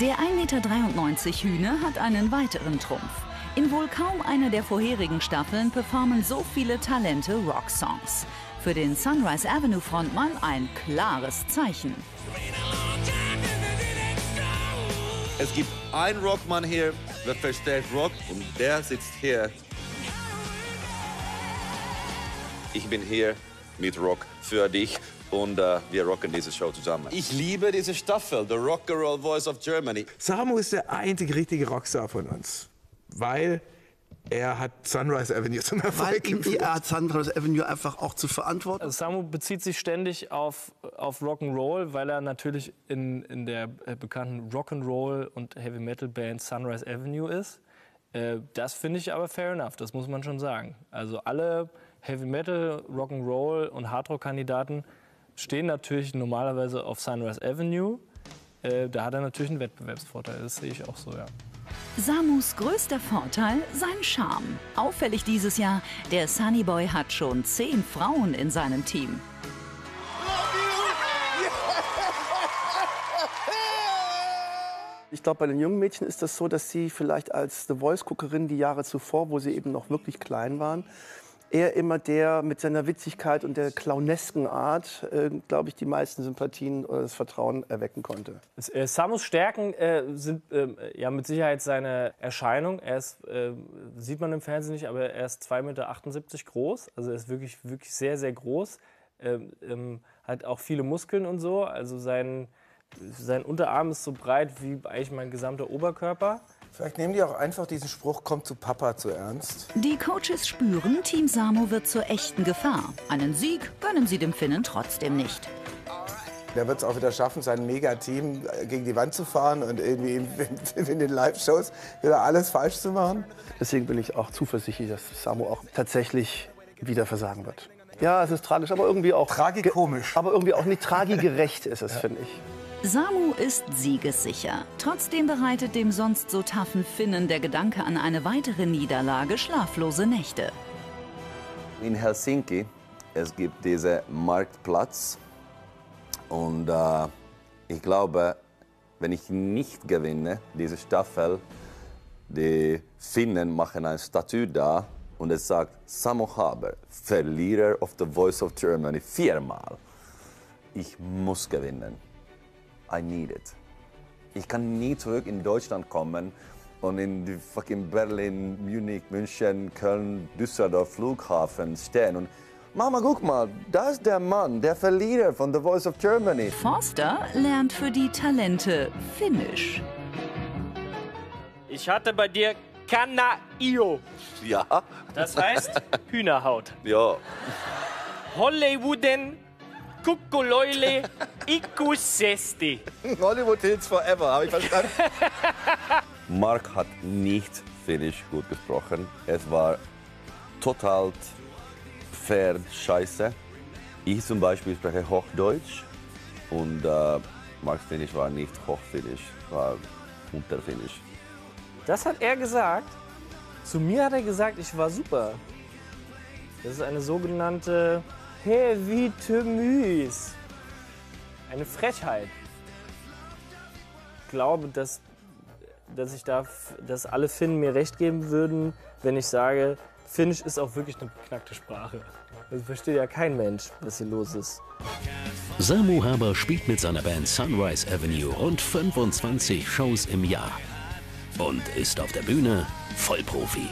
Der 1,93 Meter Hühne hat einen weiteren Trumpf. In wohl kaum einer der vorherigen Staffeln performen so viele Talente Rocksongs. Für den Sunrise Avenue Frontmann ein klares Zeichen. Es gibt einen Rockmann hier, der versteht Rock und der sitzt hier. Ich bin hier mit Rock für dich und äh, wir rocken diese Show zusammen. Ich liebe diese Staffel, The Rock'n'Roll Voice of Germany. Samu ist der einzige richtige Rockstar von uns, weil er hat Sunrise Avenue zum Erfolg Weil geführt. er hat Sunrise Avenue einfach auch zu verantworten. Also Samu bezieht sich ständig auf, auf Rock'n'Roll, weil er natürlich in, in der äh, bekannten Rock'n'Roll und Heavy Metal Band Sunrise Avenue ist. Äh, das finde ich aber fair enough, das muss man schon sagen. Also alle Heavy Metal, Rock'n'Roll und Hardrock-Kandidaten stehen natürlich normalerweise auf Sunrise Avenue. Äh, da hat er natürlich einen Wettbewerbsvorteil, das sehe ich auch so, ja. Samus größter Vorteil sein Charme. Auffällig dieses Jahr, der Sunnyboy hat schon zehn Frauen in seinem Team. Ich glaube, bei den jungen Mädchen ist das so, dass sie vielleicht als The Voice-Guckerin die Jahre zuvor, wo sie eben noch wirklich klein waren, eher immer der mit seiner Witzigkeit und der clownesken Art, äh, glaube ich, die meisten Sympathien oder das Vertrauen erwecken konnte. Äh, Samus Stärken äh, sind ähm, ja mit Sicherheit seine Erscheinung. Er ist, äh, sieht man im Fernsehen nicht, aber er ist 2,78 Meter groß. Also er ist wirklich, wirklich sehr, sehr groß. Ähm, ähm, hat auch viele Muskeln und so. Also sein, sein Unterarm ist so breit wie eigentlich mein gesamter Oberkörper. Vielleicht nehmen die auch einfach diesen Spruch, kommt zu Papa zu ernst. Die Coaches spüren, Team Samo wird zur echten Gefahr. Einen Sieg gönnen sie dem Finnen trotzdem nicht. Der wird es auch wieder schaffen, sein Megateam äh, gegen die Wand zu fahren und irgendwie in, den Live-Shows wieder alles falsch zu machen. Deswegen bin ich auch zuversichtlich, dass Samu auch tatsächlich wieder versagen wird. Ja, es ist tragisch, aber irgendwie auch Tragikomisch. aber irgendwie auch nicht tragigerecht ist es, finde ich. Samu ist siegessicher. Trotzdem bereitet dem sonst so taffen Finnen der Gedanke an eine weitere Niederlage schlaflose Nächte. In Helsinki, es gibt diesen Marktplatz und äh, ich glaube, wenn ich nicht gewinne, diese Staffel, die Finnen machen eine Statue da und es sagt Samo Haber, Verlierer of the Voice of Germany, viermal. Ich muss gewinnen. I need it. Ich kann nie zurück in Deutschland kommen und in die fucking Berlin, Munich, München, Köln, Düsseldorf Flughafen stehen und Mama, guck mal, da ist der Mann, der Verlierer von The Voice of Germany. Forster lernt für die Talente Finnisch. Ich hatte bei dir Kanaio. Ja, Das heißt Hühnerhaut. ja. Hollywooden Kukuloile Ikusesti. Hollywood Hits Forever, habe ich verstanden. Mark hat nicht Finnisch gut gesprochen. Es war total fair scheiße. Ich zum Beispiel spreche Hochdeutsch und äh, Mark Finnisch war nicht Hochfinnisch, war Unterfinnisch. Das hat er gesagt. Zu mir hat er gesagt, ich war super. Das ist eine sogenannte Hevitemys. Eine Frechheit. Ich glaube, dass, dass, ich da, dass alle Finnen mir recht geben würden, wenn ich sage, Finnisch ist auch wirklich eine beknackte Sprache. Das versteht ja kein Mensch, was hier los ist. Samu Haber spielt mit seiner Band Sunrise Avenue rund 25 Shows im Jahr und ist auf der Bühne Vollprofi.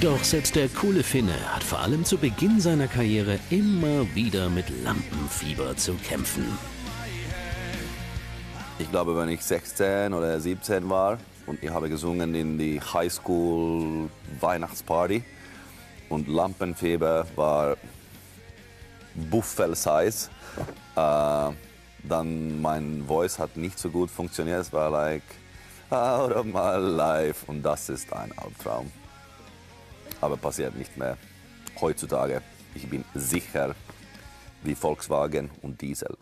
Doch selbst der coole Finne hat vor allem zu Beginn seiner Karriere immer wieder mit Lampenfieber zu kämpfen. Ich glaube, wenn ich 16 oder 17 war und ich habe gesungen in die Highschool Weihnachtsparty und Lampenfieber war Buffel-Size, äh, dann mein Voice hat nicht so gut funktioniert. Es war like out of my life und das ist ein Albtraum. Aber passiert nicht mehr. Heutzutage, ich bin sicher wie Volkswagen und Diesel.